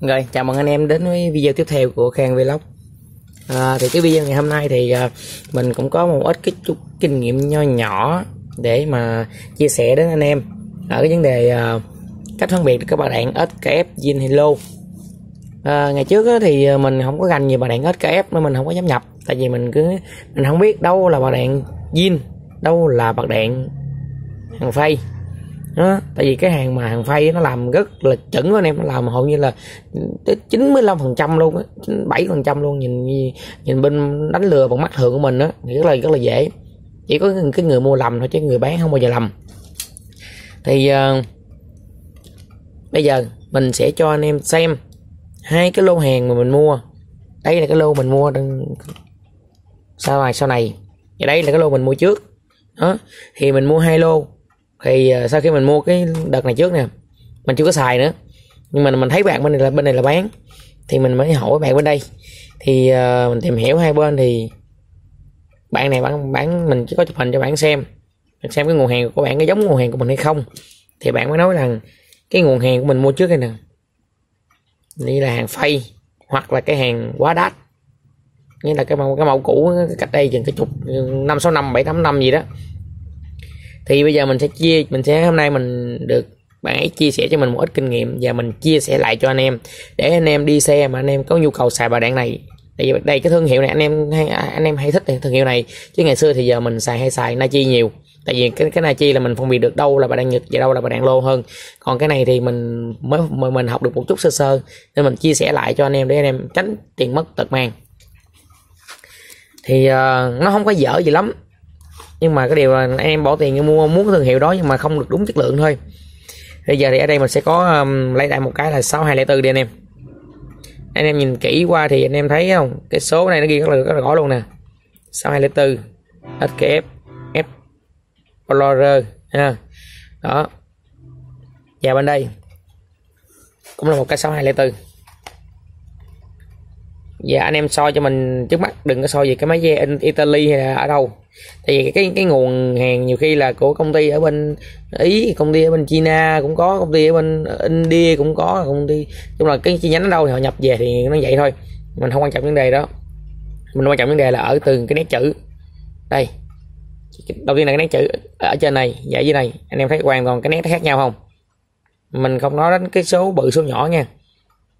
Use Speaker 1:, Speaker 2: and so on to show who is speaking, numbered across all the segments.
Speaker 1: Rồi, chào mừng anh em đến với video tiếp theo của Khang Vlog. À, Thì cái video ngày hôm nay thì à, mình cũng có một ít cái chút kinh nghiệm nho nhỏ để mà chia sẻ đến anh em. Ở cái vấn đề à, cách phân biệt các bạn đạn SKF Zin Hello. À, Ngày trước á, thì à, mình không có gành nhiều bạn đạn SKF nên mình không có dám nhập. Tại vì mình cứ mình không biết đâu là bạn đạn Zin, đâu là bạn đạn hàng phay đó tại vì cái hàng mà hàng phay nó làm rất là chuẩn anh em nó làm hầu như là tới 95 phần trăm luôn á bảy phần trăm luôn nhìn nhìn bên đánh lừa bằng mắt thường của mình á thì rất là rất là dễ. Chỉ có cái người mua lầm thôi chứ người bán không bao giờ lầm. Thì uh, bây giờ mình sẽ cho anh em xem hai cái lô hàng mà mình mua. Đây là cái lô mình mua sau này sau này. Và đây là cái lô mình mua trước. Đó thì mình mua hai lô thì ờ, sau khi mình mua cái đợt này trước nè mình chưa có xài nữa. Nhưng mà mình thấy bạn bên này là bên này là bán thì mình mới hỏi bạn bên đây. Thì uh, mình tìm hiểu hai bên thì bạn này bán bán mình chỉ có chụp hình cho bạn xem. Mình xem cái nguồn hàng của bạn có giống nguồn hàng của mình hay không. Thì bạn mới nói rằng cái nguồn hàng của mình mua trước đây nè như là hàng phay hoặc là cái hàng quá đắt. Nghĩa là cái mẫu cái mẫu cũ cách đây chừng cái chục năm sáu năm bảy tám năm gì đó thì bây giờ mình sẽ chia mình sẽ hôm nay mình được bạn ấy chia sẻ cho mình một ít kinh nghiệm và mình chia sẻ lại cho anh em để anh em đi xe mà anh em có nhu cầu xài bà đạn này. Tại vì đây cái thương hiệu này anh em hay à, anh em hay thích thương hiệu này. Chứ ngày xưa thì giờ mình xài hay xài Nachi nhiều. Tại vì cái cái Nachi là mình phân biệt được đâu là bà đạn nhật và đâu là bà đạn lô hơn. Còn cái này thì mình mới mình học được một chút sơ sơ. Nên mình chia sẻ lại cho anh em để anh em tránh tiền mất tật mang. Thì uh, nó không có dở gì lắm nhưng mà cái điều là em bỏ tiền mua muốn cái thương hiệu đó nhưng mà không được đúng chất lượng thôi. Bây giờ thì ở đây mình sẽ có um, lấy lại một cái là 6204 đi anh em. Anh em nhìn kỹ qua thì anh em thấy không? Cái số này nó ghi rất là rất là rõ luôn nè. 6204 SKF F Explorer ha. Đó. Và bên đây cũng là một cái 6204 và anh em soi cho mình trước mắt đừng có soi về cái máy dê Italy hay là ở đâu tại vì cái cái nguồn hàng nhiều khi là của công ty ở bên ý công ty ở bên china cũng có công ty ở bên india cũng có công ty chung là cái chi nhánh ở đâu thì họ nhập về thì nó vậy thôi. Mình không quan trọng vấn đề đó. Mình quan trọng vấn đề là ở từng cái nét chữ. Đây. Đầu tiên là cái nét chữ ở trên này dạy dưới này. Anh em thấy hoàn toàn cái nét khác nhau không? Mình không nói đến cái số bự số nhỏ nha.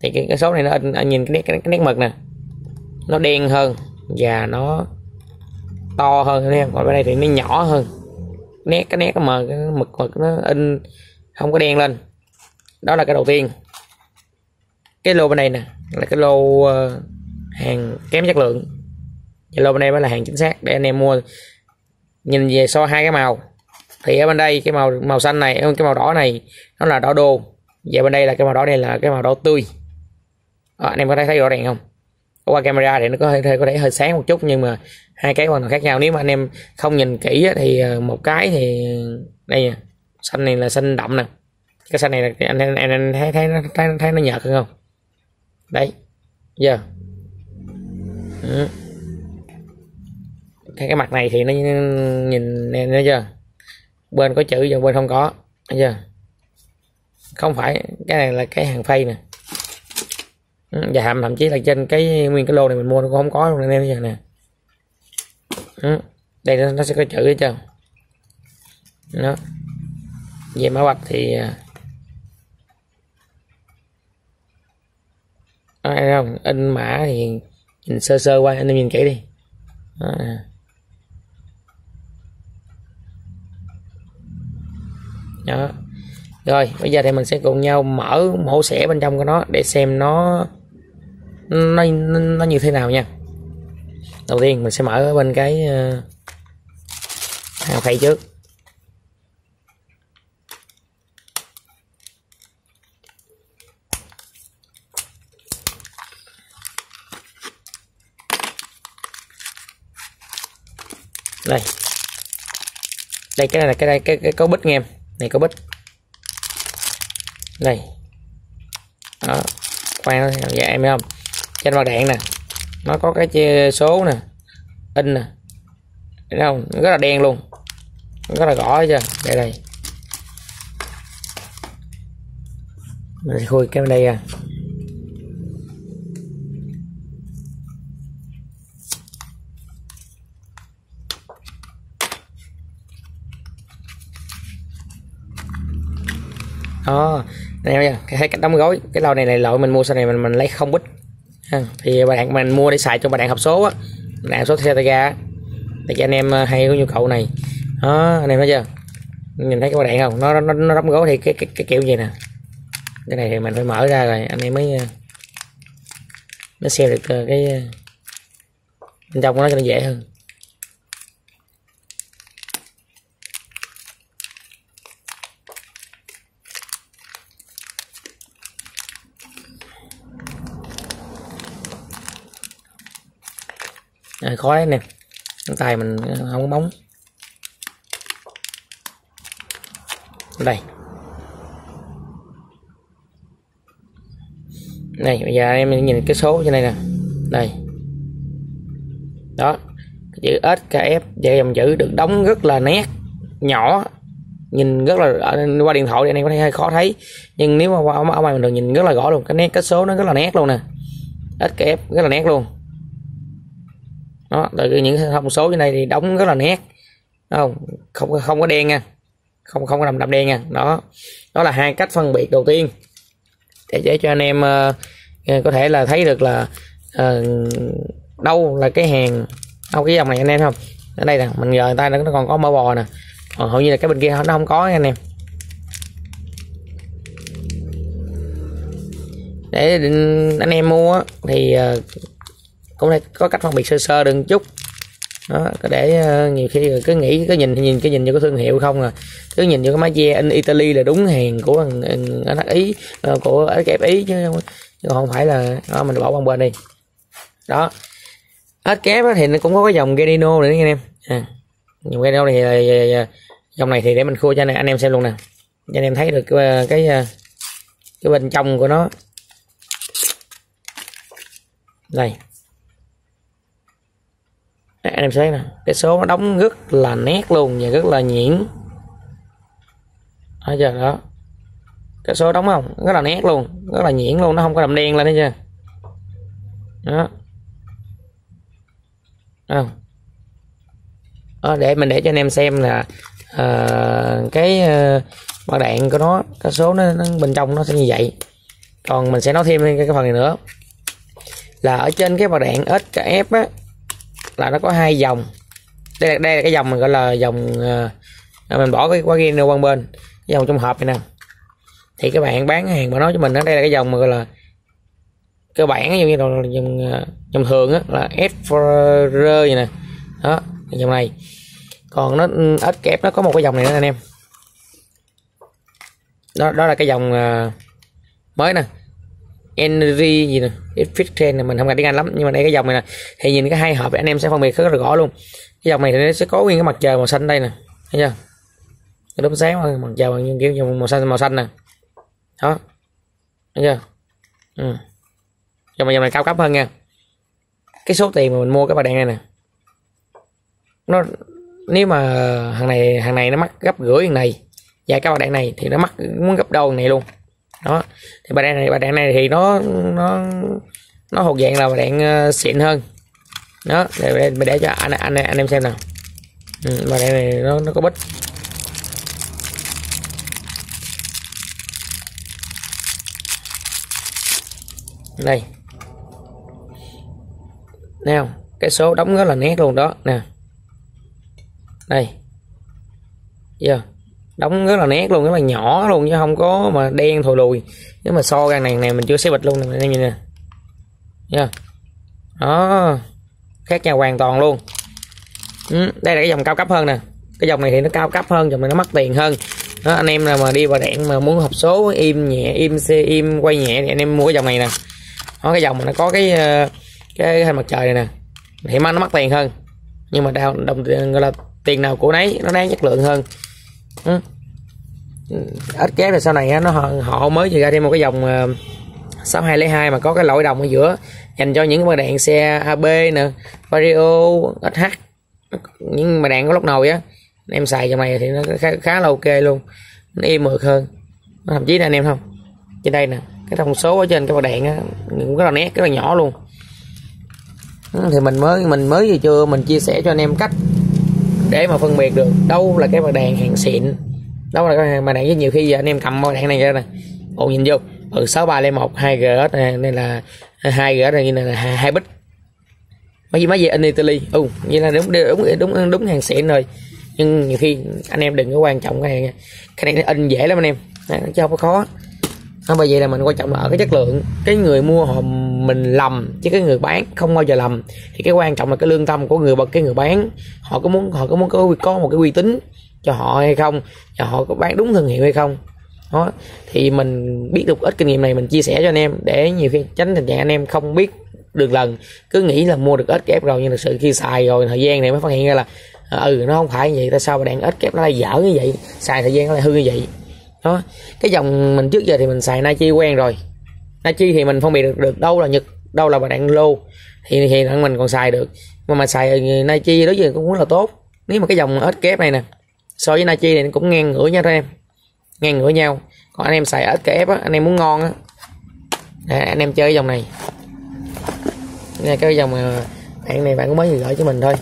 Speaker 1: Thì cái, cái số này nó anh nhìn cái nét cái, cái nét mực nè. Nó đen hơn và nó to hơn anh em. Còn bên đây thì nó nhỏ hơn. Nét cái nét mà cái mực mực nó in không có đen lên. Đó là cái đầu tiên. Cái lô bên này nè là cái lô uh, hàng kém chất lượng. Và lô bên đây mới là hàng chính xác để anh em mua. Nhìn về so hai cái màu. Thì ở bên đây cái màu màu xanh này cái màu đỏ này nó là đỏ đô. Và bên đây là cái màu đỏ này là cái màu đỏ tươi. À, anh em có thấy thấy rõ ràng không? Qua camera thì nó có thể có thể hơi sáng một chút nhưng mà hai cái hoàn toàn khác nhau. Nếu mà anh em không nhìn kỹ thì ờ, một cái thì đây nè xanh này là xanh đậm nè. Cái xanh này là anh anh, anh, anh thấy thấy nó thấy, thấy nó nhợt hơn không? Đấy giờ. Ừ. cái cái mặt này thì nó nhìn nè chưa? Bên có chữ và bên không có thấy chưa? Không phải cái này là cái hàng phay nè. Dạ, và hầm thậm chí là trên cái nguyên cái lô này mình mua nó cũng không có luôn anh em giờ nè. Ừ, đây nó, sẽ có chữ hết trơn nó về mã vạch thì à, ờ, không? In mã thì nhìn sơ sơ qua anh em nhìn kỹ đi. À. đó. Rồi bây giờ thì mình sẽ cùng nhau mở mẫu xẻ bên trong của nó để xem nó nó, nó như thế nào nha. Đầu tiên mình sẽ mở bên cái ờ, hàng phay trước. Đây. Đây cái này là cái đây cái, cái có bích nghe em. Này có bích. Đây. Đó. Khoan dạ em thấy không? trên mặt đạn nè. Nó có cái số nè, in nè. Thấy không? Nó rất là đen luôn. Nó rất là gõ chưa? Đây đây. Mình khui cái bên đây à đó nè em cái cách đóng gói cái lò này này loại mình mua sau này mình mình lấy không bích thì thì bạn mình mua để xài cho bạn hộp số á. Đạn số xe tay ga để cho anh em ờ, hay có nhu cầu này. Đó anh em thấy chưa? Nhìn thấy cái đạn không? Nó nó nó đóng gối thì cái cái, cái kiểu gì nè. Cái này thì mình phải mở ra rồi anh em mới ờ, mới nó xem được ờ, cái bên trong của nó cho nó dễ hơn. Hơi khó đấy nè. Tay mình không có bóng đây. Này, bây giờ em nhìn cái số trên đây nè. Đây. Đó. Chữ SKF dây dòng chữ được đóng rất là nét, nhỏ. Nhìn rất là, ở qua điện thoại thì anh em có thể hơi khó thấy. Nhưng nếu mà qua ở ngoài mình được nhìn rất là rõ luôn. Cái nét, cái số nó rất là nét luôn nè. SKF rất là nét luôn đó từ những thông số như này thì đóng rất là nét. Không? Không không có đen nha. Không không có đậm đậm đen nha. Đó. Đó là hai cách phân biệt đầu tiên. Để để cho anh em uh, có thể là thấy được là uh, đâu là cái hàng. Đâu cái dòng này anh em không? Ở đây nè mình giờ người ta nó còn có mỡ bò nè. Còn hầu như là cái bên kia nó không có anh em. Để anh em mua thì uh, cũng đây có cách phân biệt sơ sơ đừng chút. Đó để uh, nhiều khi cứ nghĩ cứ nhìn nhìn cái nhìn vô cái thương hiệu không à. Cứ nhìn vô cái máy che in Italy là đúng hàng của ờ, anh ý uh, ờ, của kẹp ý chứ chứ không phải là đó, mình bỏ qua bên đi. Đó. Ếch kép thì nó cũng có cái dòng Genino nữa anh em. À, dòng Genino này dòng này thì để mình khua cho anh em xem luôn nè. Cho anh em thấy được cái cái, cái bên trong của nó. Đây anh em thấy nè. Cái số nó đóng rất là nét luôn và rất là nhuyễn. Ở giờ đó. Cái số đóng không? Rất là nét luôn rất là nhuyễn luôn nó không có đậm đen lên đấy chưa? Đó. Không đó, để mình để cho anh em xem là uh, cái ờ, uh, bạc đạn của nó cái số nó, nó bên trong nó sẽ như vậy. Còn mình sẽ nói thêm cái, cái phần này nữa. Là ở trên cái bao đạn SKF á là nó có hai dòng. Đây là, đây là cái dòng mình gọi là dòng uh, mình bỏ cái quá ghi qua bên cái dòng trong hộp này nè. Thì các bạn bán hàng mà nói cho mình đó đây là cái dòng mà gọi là cơ bản giống như là dòng ờ, dòng thường á là Explorer vậy nè. Đó dòng này. Còn nó ừ, ít kép nó có một cái dòng này nữa anh em. Đó đó là cái dòng uh, mới nè. Energy gì nè Fit này mình không cần tiếng Anh lắm, nhưng mà đây cái dòng này nè, thì nhìn cái hai hộp anh em sẽ phân biệt rất là rõ luôn. Cái dòng này thì nó sẽ có nguyên cái mặt trời màu xanh đây nè, thấy chưa? Cái đốm sáng mặt trời bằng kiểu màu xanh màu xanh nè. Đó, thấy chưa? Ừ. dòng này dòng này cao cấp hơn nha. Cái số tiền mà mình mua cái bài đèn này nè, nó, nếu mà hàng này hàng này nó mắc gấp rưỡi hàng này, và cái bài đèn này thì nó mắc, muốn gấp đôi này luôn đó. Thì bài đạn này bài đạn này thì nó nó nó thuộc dạng là bài đạn uh, xịn hơn. Đó để mình để cho anh anh anh em xem nào. Ừ, bài đạn này nó nó có bích đây. Nào cái số đóng rất là nét luôn đó. Nè. Đây. Yeah đóng rất là nét luôn cái là nhỏ luôn chứ không có mà đen thồi lùi. Nếu mà so ra này này mình chưa xé bịch luôn nè nhìn nè. Nha đó khác nhau hoàn toàn luôn. Ừ, đây là cái dòng cao cấp hơn nè. Cái dòng này thì nó cao cấp hơn dòng này nó mắc tiền hơn. Đó, anh em nào mà đi vào đạn mà muốn học số im nhẹ im xe im quay nhẹ thì anh em mua cái dòng này nè. Nó cái dòng mà nó có cái ờ, cái hình mặt trời này nè. Thì nó mắc tiền hơn. Nhưng mà đồng, đồng gọi là tiền nào của nấy nó đáng chất lượng hơn ừ. ít kép là sau này nó họ, họ mới ra thêm một cái dòng ờ, uh, 6202 mà có cái lỗi đồng ở giữa dành cho những cái đèn xe AB nè Vario SH những mà đèn có lốc nồi á em xài trong này thì nó khá, khá là ok luôn. Nó im mượt hơn. Thậm chí là anh em không trên đây nè cái thông số ở trên cái bờ đèn á cũng rất là nét rất là nhỏ luôn. Ừ, thì mình mới mình mới gì chưa? Mình chia sẻ cho anh em cách để mà phân biệt được đâu là cái mặt đèn hàng xịn. Đâu là cái hàng mà đạn với nhiều khi giờ anh em cầm mặt đạn này ra nè. Ồ, nhìn vô. Ừ sáu ba một, hai g này à, nên là hai g này là hai bích. Mấy gì mấy gì? In Italy. Ừ vậy là đúng đúng đúng đúng hàng xịn rồi. Nhưng nhiều khi anh em đừng có quan trọng cái này cái này nó in dễ lắm anh em. Chứ không có khó. Không, bởi vậy là mình quan trọng là ở cái chất lượng. Cái người mua họ mình lầm chứ cái người bán, không bao giờ lầm. Thì cái quan trọng là cái lương tâm của người bậc, cái người bán. Họ có muốn, họ có muốn có có một cái uy tín cho họ hay không và họ có bán đúng thương hiệu hay không. Đó. Thì mình biết được ít kinh nghiệm này, mình chia sẻ cho anh em để nhiều khi tránh tình trạng anh em không biết được lần. Cứ nghĩ là mua được ít kép rồi, nhưng thực sự khi xài rồi, thời gian này mới phát hiện ra là à, ừ nó không phải như vậy, tại sao mà đạn ít kép nó lại dở như vậy, xài thời gian nó lại hư như vậy. Đó. Cái dòng mình trước giờ thì mình xài Nike quen rồi. Nike thì mình phân biệt được, được đâu là nhật đâu là đạn lô thì thì mình còn xài được. Mà mà xài Nike đối với cũng rất là tốt. Nếu mà cái dòng ít kép này nè so với Nike thì cũng ngang ngửa nha em. Ngang ngửa nhau. Còn anh em xài ít kép á anh em muốn ngon á. Anh em chơi cái dòng này. Nha cái dòng mà bạn này bạn cũng mới gửi cho mình thôi.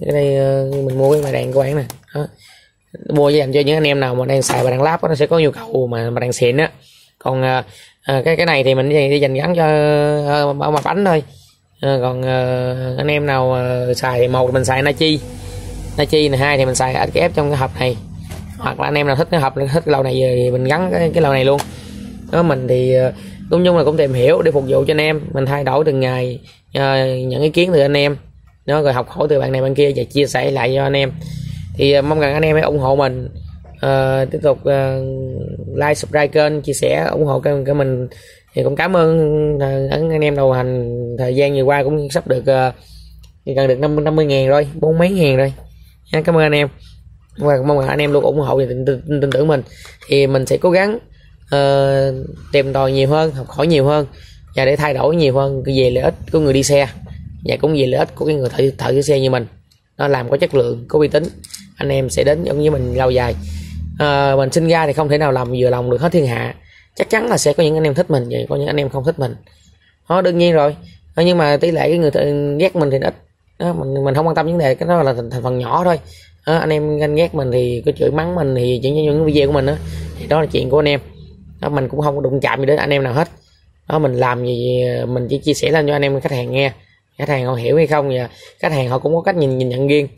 Speaker 1: Cái đây ờ, mình mua cái bài đàn của bạn nè. Đó. mua dành cho những anh em nào mà đang xài bài đàn láp nó sẽ có nhu cầu mà mà đàn xịn á. Còn ờ, à, cái cái này thì mình đi dành gắn cho ờ, bao mặt bánh thôi. À, còn à, anh em nào à, xài một mình xài nachi nachi này hai thì mình xài ép trong cái hộp này. Hoặc là anh em nào thích cái hộp thích cái lầu này thì mình gắn cái cái lầu này luôn. Đó mình thì cũng chung là cũng tìm hiểu để phục vụ cho anh em. Mình thay đổi từng ngày uh, những ý kiến từ anh em. Nó rồi học hỏi từ bạn này bạn kia và chia sẻ lại cho anh em. Thì uh, mong rằng anh em hãy ủng hộ mình uh, tiếp tục ờ, uh, like subscribe kênh chia sẻ ủng hộ kênh của mình. Thì cũng cảm ơn ờ, anh em đồng hành. Thời gian vừa qua cũng sắp được uh, gần được năm năm mươi ngàn rồi bốn mấy ngàn rồi. Cảm ơn anh em. Và mong anh em luôn ủng hộ và tin, tin, tin tưởng mình. Thì mình sẽ cố gắng uh, tìm tòi nhiều hơn học hỏi nhiều hơn. Và để thay đổi nhiều hơn về lợi ích của người đi xe. Và cũng về lợi ích của cái người thợ thợ xe như mình. Nó làm có chất lượng có uy tín. Anh em sẽ đến giống như mình lâu dài à, mình sinh ra thì không thể nào làm vừa lòng được hết thiên hạ. Chắc chắn là sẽ có những anh em thích mình và có những anh em không thích mình. Đó đương nhiên rồi. Đó, nhưng mà tỷ lệ cái người th- ghét mình thì ít. Đó, mình mình không quan tâm vấn đề cái đó là thành, thành phần nhỏ thôi. Đó, anh em ganh ghét mình thì có chửi mắng mình thì chỉ những video của mình đó thì đó là chuyện của anh em. Đó, mình cũng không đụng chạm gì đến anh em nào hết. Đó mình làm gì mình chỉ chia sẻ lên cho anh em khách hàng nghe. Khách hàng họ hiểu hay không và khách hàng họ cũng có cách nhìn nhìn nhận riêng.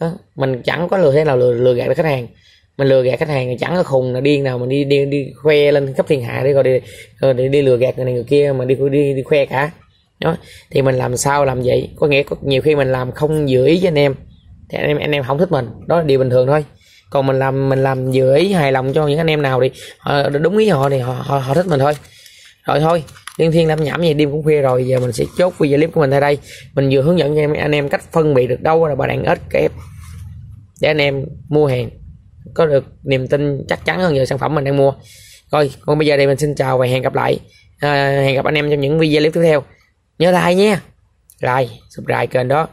Speaker 1: Đó. mình chẳng có lừa thế nào lừa, lừa gạt được khách hàng mình lừa gạt khách hàng thì chẳng có khùng là điên nào mình đi đi đi khoe lên khắp thiên hạ để rồi đi rồi đi, đi lừa gạt người này người kia mà đi đi đi khoe cả. Đó thì mình làm sao làm vậy? Có nghĩa có nhiều khi mình làm không vừa ý với anh em thì anh em anh em không thích mình. Đó là điều bình thường thôi. Còn mình làm mình làm vừa ý hài lòng cho những anh em nào thì họ đúng ý họ thì họ họ, họ thích mình thôi. Rồi thôi liên thiên làm nhảm gì đêm cũng khuya rồi giờ mình sẽ chốt video clip của mình tại đây. Mình vừa hướng dẫn cho anh em cách phân biệt được đâu là bà đàn ếch kép để anh em mua hàng có được niềm tin chắc chắn hơn về sản phẩm mình đang mua. Rồi còn bây giờ thì mình xin chào và hẹn gặp lại. À, hẹn gặp anh em trong những video clip tiếp theo. Nhớ like nha. Like subscribe kênh đó.